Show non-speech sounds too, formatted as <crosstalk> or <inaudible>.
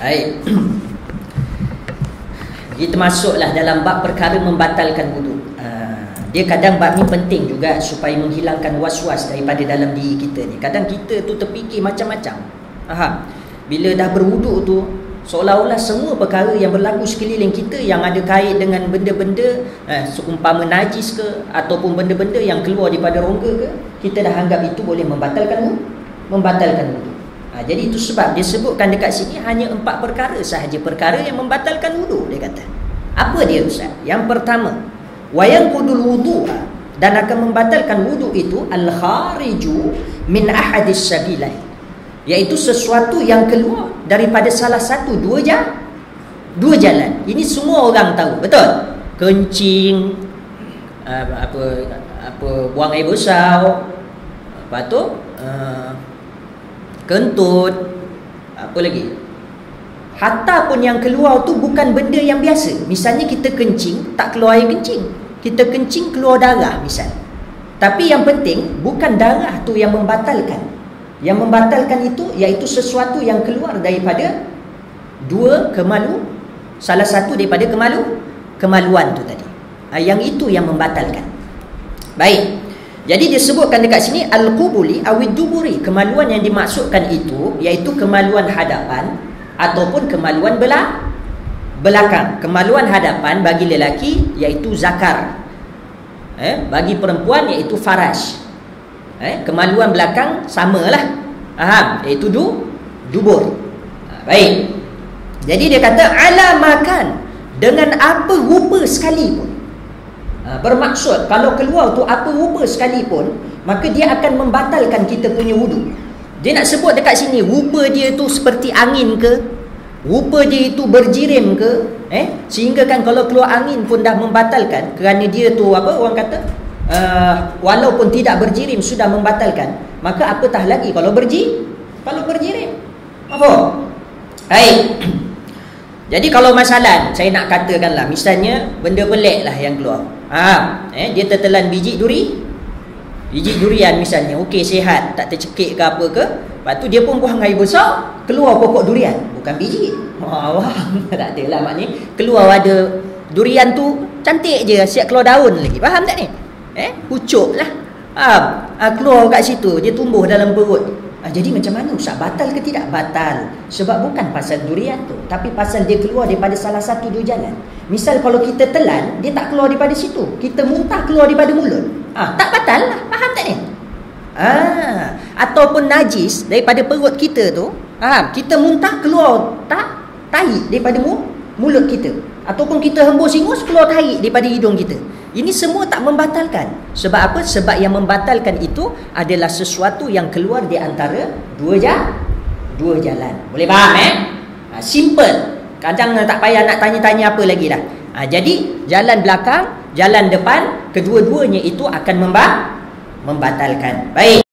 Baik. <clears throat> Kita masuklah dalam bab perkara membatalkan wudu. Ha, dia kadang bab ni penting juga supaya menghilangkan was-was daripada dalam diri kita ni. Kadang kita tu terfikir macam-macam. Faham? Bila dah berwuduk tu seolah-olah semua perkara yang berlaku sekeliling kita yang ada kait dengan benda-benda eh, seumpama najis ke ataupun benda-benda yang keluar daripada rongga ke kita dah anggap itu boleh membatalkan membatalkan wudu. Ha, jadi itu sebab dia sebutkan dekat sini hanya empat perkara sahaja perkara yang membatalkan wudu dia kata. Apa dia Ustaz? Yang pertama, wayang kudul wudu dan akan membatalkan wudu itu al-khariju min ahadis sabilai. Iaitu sesuatu yang keluar daripada salah satu dua jalan. Dua jalan. Ini semua orang tahu, betul? Kencing apa apa, apa buang air besar. Lepas tu uh, kentut. Apa lagi? Hatta pun yang keluar tu bukan benda yang biasa. Misalnya kita kencing tak keluar air kencing. Kita kencing keluar darah misal. Tapi yang penting bukan darah tu yang membatalkan. Yang membatalkan itu iaitu sesuatu yang keluar daripada dua kemalu salah satu daripada kemalu kemaluan tu tadi. Ha, yang itu yang membatalkan. Baik jadi dia sebutkan dekat sini al-qubuli awid duburi. Kemaluan yang dimaksudkan itu iaitu kemaluan hadapan ataupun kemaluan belakang. Kemaluan hadapan bagi lelaki iaitu zakar. Eh, bagi perempuan iaitu faraj. Eh, kemaluan belakang samalah. Faham? Iaitu du dubur. Ha, baik. Jadi dia kata ala makan dengan apa rupa sekalipun bermaksud kalau keluar tu apa rupa sekalipun maka dia akan membatalkan kita punya wudu. Dia nak sebut dekat sini rupa dia tu seperti angin ke? Rupa dia itu berjirim ke? Eh? Sehingga kan kalau keluar angin pun dah membatalkan kerana dia tu apa orang kata? Uh, walaupun tidak berjirim sudah membatalkan maka apatah lagi kalau berji? Kalau berjirim. Apa? Baik. <clears throat> Jadi kalau masalah saya nak katakanlah misalnya benda pelik lah yang keluar Ha, eh, dia tertelan biji duri. Biji durian misalnya, okey sihat, tak tercekik ke apa ke. Lepas tu dia pun buang air besar, keluar pokok durian, bukan biji. <laughs> Wah, tak adalah maknanya. Keluar ada durian tu cantik je, siap keluar daun lagi. Faham tak ni? Eh, pucuk lah. Ha, ha, keluar kat situ, dia tumbuh dalam perut. Ha, jadi macam mana Ustaz? Batal ke tidak? Batal. Sebab bukan pasal durian tu. Tapi pasal dia keluar daripada salah satu dua jalan. Misal kalau kita telan, dia tak keluar daripada situ. Kita muntah keluar daripada mulut. Ha, tak batal lah. Faham tak ni? Ha, ataupun najis daripada perut kita tu. Ha, kita muntah keluar tak? Tahi daripada mulut kita. Ataupun kita hembus ingus keluar tahi daripada hidung kita. Ini semua tak membatalkan. Sebab apa? Sebab yang membatalkan itu adalah sesuatu yang keluar di antara dua jalan. Dua jalan. Boleh faham eh? Ha, simple. Kadang tak payah nak tanya-tanya apa lagi dah. Ha, jadi jalan belakang, jalan depan, kedua-duanya itu akan memba membatalkan. Baik.